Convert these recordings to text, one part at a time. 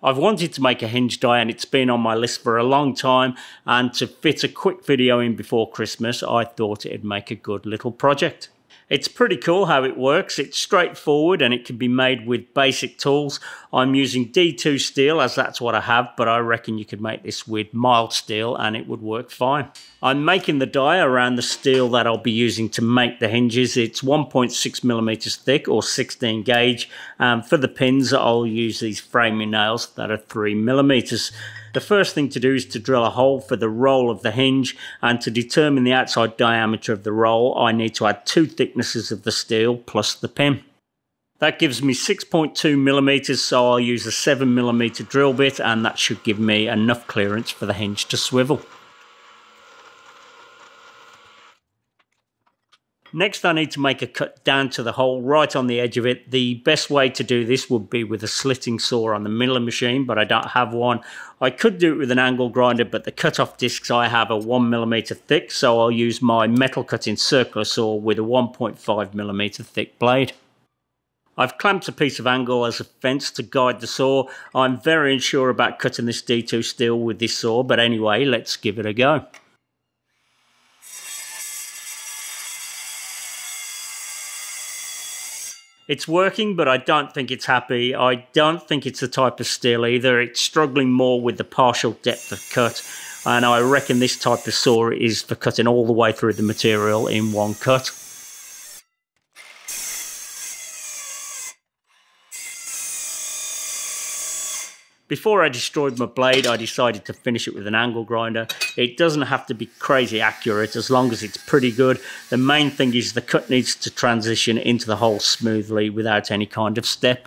I've wanted to make a hinge die and it's been on my list for a long time and to fit a quick video in before Christmas I thought it'd make a good little project. It's pretty cool how it works. It's straightforward and it can be made with basic tools. I'm using D2 steel as that's what I have, but I reckon you could make this with mild steel and it would work fine. I'm making the die around the steel that I'll be using to make the hinges. It's 1.6 millimeters thick or 16 gauge. Um, for the pins, I'll use these framing nails that are three millimeters. The first thing to do is to drill a hole for the roll of the hinge and to determine the outside diameter of the roll I need to add two thicknesses of the steel plus the pin. That gives me 6.2 millimeters so I'll use a 7 millimeter drill bit and that should give me enough clearance for the hinge to swivel. Next I need to make a cut down to the hole right on the edge of it. The best way to do this would be with a slitting saw on the milling machine, but I don't have one. I could do it with an angle grinder, but the cut-off discs I have are 1mm thick, so I'll use my metal cutting circular saw with a 1.5mm thick blade. I've clamped a piece of angle as a fence to guide the saw. I'm very unsure about cutting this D2 steel with this saw, but anyway, let's give it a go. It's working, but I don't think it's happy. I don't think it's the type of steel either. It's struggling more with the partial depth of cut. And I reckon this type of saw is for cutting all the way through the material in one cut. Before I destroyed my blade, I decided to finish it with an angle grinder. It doesn't have to be crazy accurate as long as it's pretty good. The main thing is the cut needs to transition into the hole smoothly without any kind of step.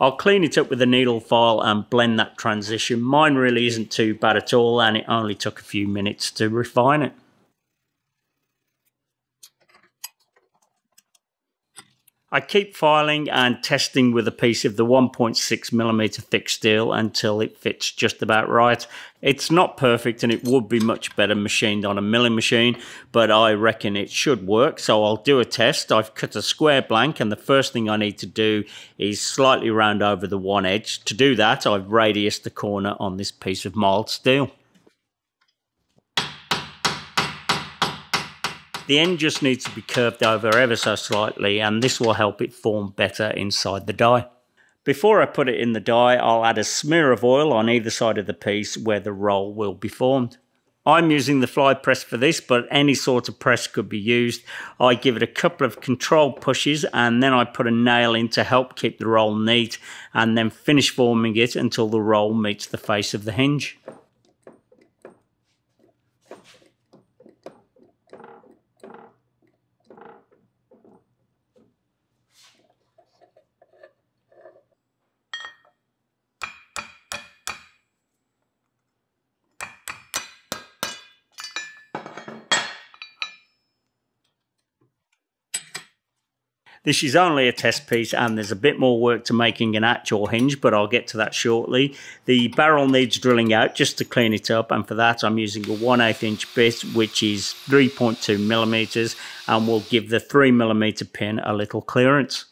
I'll clean it up with a needle file and blend that transition. Mine really isn't too bad at all and it only took a few minutes to refine it. I keep filing and testing with a piece of the 1.6 millimeter thick steel until it fits just about right. It's not perfect and it would be much better machined on a milling machine, but I reckon it should work. So I'll do a test. I've cut a square blank and the first thing I need to do is slightly round over the one edge. To do that, I've radiused the corner on this piece of mild steel. The end just needs to be curved over ever so slightly and this will help it form better inside the die. Before I put it in the die, I'll add a smear of oil on either side of the piece where the roll will be formed. I'm using the fly press for this, but any sort of press could be used. I give it a couple of controlled pushes and then I put a nail in to help keep the roll neat and then finish forming it until the roll meets the face of the hinge. This is only a test piece and there's a bit more work to making an actual hinge, but I'll get to that shortly. The barrel needs drilling out just to clean it up and for that I'm using a 1 8 inch bit which is 3.2 millimeters and will give the 3 millimeter pin a little clearance.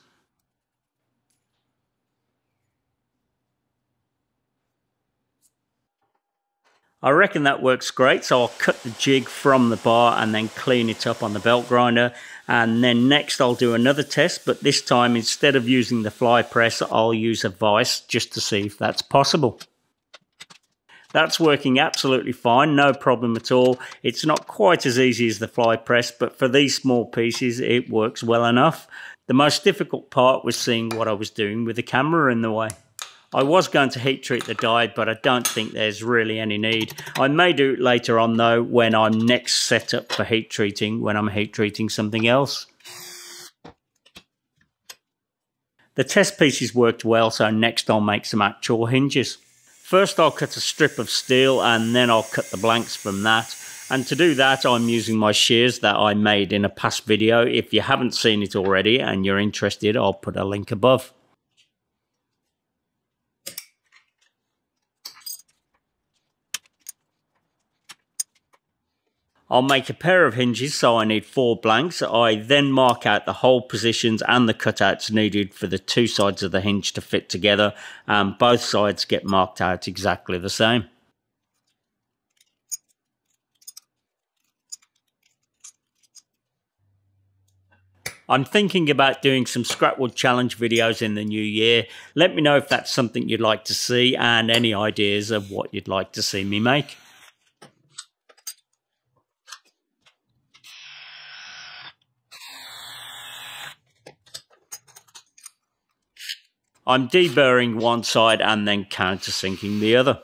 I reckon that works great. So I'll cut the jig from the bar and then clean it up on the belt grinder. And then next I'll do another test, but this time instead of using the fly press, I'll use a vise just to see if that's possible. That's working absolutely fine, no problem at all. It's not quite as easy as the fly press, but for these small pieces, it works well enough. The most difficult part was seeing what I was doing with the camera in the way. I was going to heat treat the die, but I don't think there's really any need. I may do it later on though, when I'm next set up for heat treating, when I'm heat treating something else. The test pieces worked well, so next I'll make some actual hinges. First I'll cut a strip of steel and then I'll cut the blanks from that. And to do that, I'm using my shears that I made in a past video. If you haven't seen it already and you're interested, I'll put a link above. I'll make a pair of hinges so I need four blanks. I then mark out the hole positions and the cutouts needed for the two sides of the hinge to fit together and both sides get marked out exactly the same. I'm thinking about doing some Scrapwood Challenge videos in the new year. Let me know if that's something you'd like to see and any ideas of what you'd like to see me make. I'm deburring one side and then countersinking the other.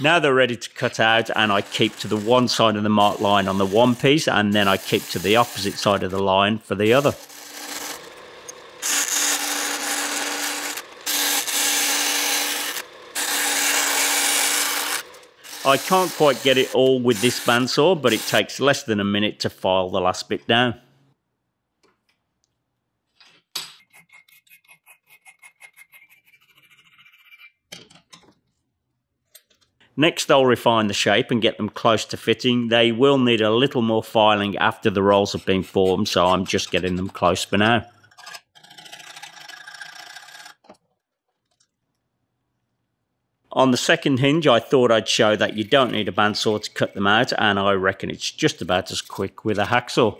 Now they're ready to cut out and I keep to the one side of the marked line on the one piece and then I keep to the opposite side of the line for the other. I can't quite get it all with this bandsaw but it takes less than a minute to file the last bit down. Next I'll refine the shape and get them close to fitting. They will need a little more filing after the rolls have been formed so I'm just getting them close for now. On the second hinge I thought I'd show that you don't need a bandsaw to cut them out and I reckon it's just about as quick with a hacksaw.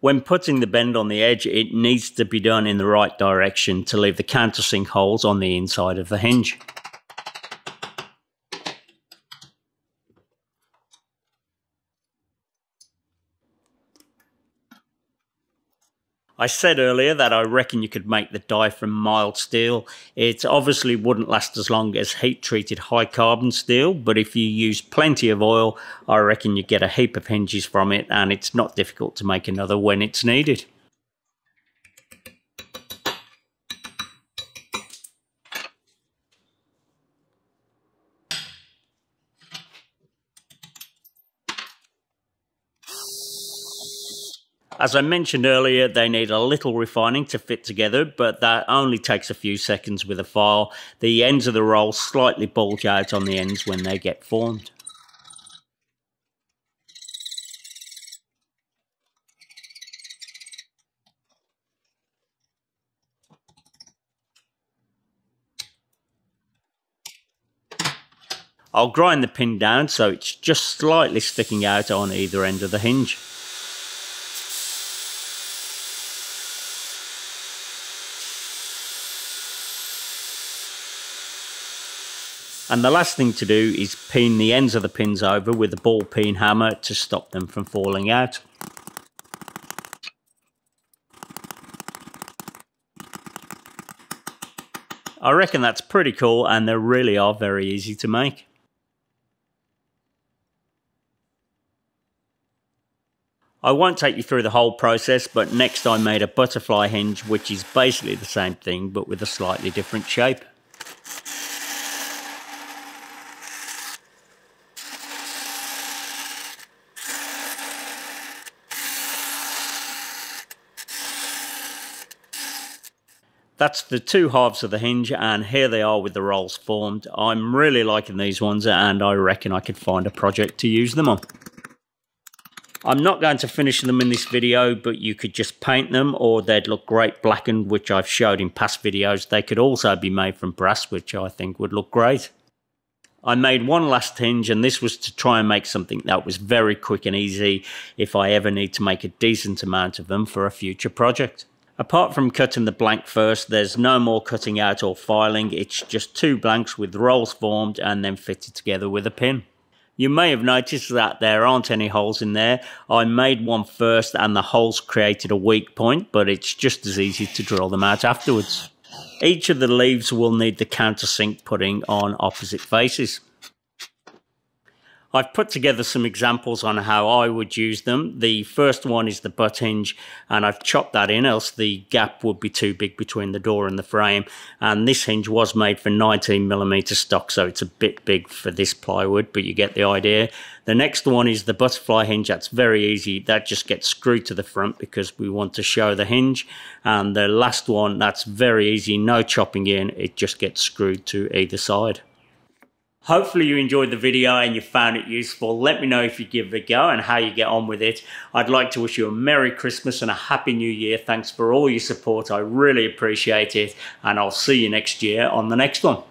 When putting the bend on the edge, it needs to be done in the right direction to leave the countersink holes on the inside of the hinge. I said earlier that I reckon you could make the die from mild steel. It obviously wouldn't last as long as heat treated high carbon steel, but if you use plenty of oil, I reckon you get a heap of hinges from it and it's not difficult to make another when it's needed. As I mentioned earlier, they need a little refining to fit together, but that only takes a few seconds with a file. The ends of the roll slightly bulge out on the ends when they get formed. I'll grind the pin down so it's just slightly sticking out on either end of the hinge. And the last thing to do is pin the ends of the pins over with a ball peen hammer to stop them from falling out. I reckon that's pretty cool and they really are very easy to make. I won't take you through the whole process, but next I made a butterfly hinge, which is basically the same thing, but with a slightly different shape. That's the two halves of the hinge and here they are with the rolls formed. I'm really liking these ones and I reckon I could find a project to use them on. I'm not going to finish them in this video, but you could just paint them or they'd look great blackened, which I've showed in past videos. They could also be made from brass, which I think would look great. I made one last hinge and this was to try and make something that was very quick and easy if I ever need to make a decent amount of them for a future project. Apart from cutting the blank first, there's no more cutting out or filing, it's just two blanks with rolls formed and then fitted together with a pin. You may have noticed that there aren't any holes in there. I made one first and the holes created a weak point, but it's just as easy to drill them out afterwards. Each of the leaves will need the countersink putting on opposite faces. I've put together some examples on how I would use them. The first one is the butt hinge, and I've chopped that in, else the gap would be too big between the door and the frame. And this hinge was made for 19 millimeter stock, so it's a bit big for this plywood, but you get the idea. The next one is the butterfly hinge. That's very easy. That just gets screwed to the front because we want to show the hinge. And the last one, that's very easy. No chopping in. It just gets screwed to either side. Hopefully you enjoyed the video and you found it useful. Let me know if you give it a go and how you get on with it. I'd like to wish you a Merry Christmas and a Happy New Year. Thanks for all your support. I really appreciate it. And I'll see you next year on the next one.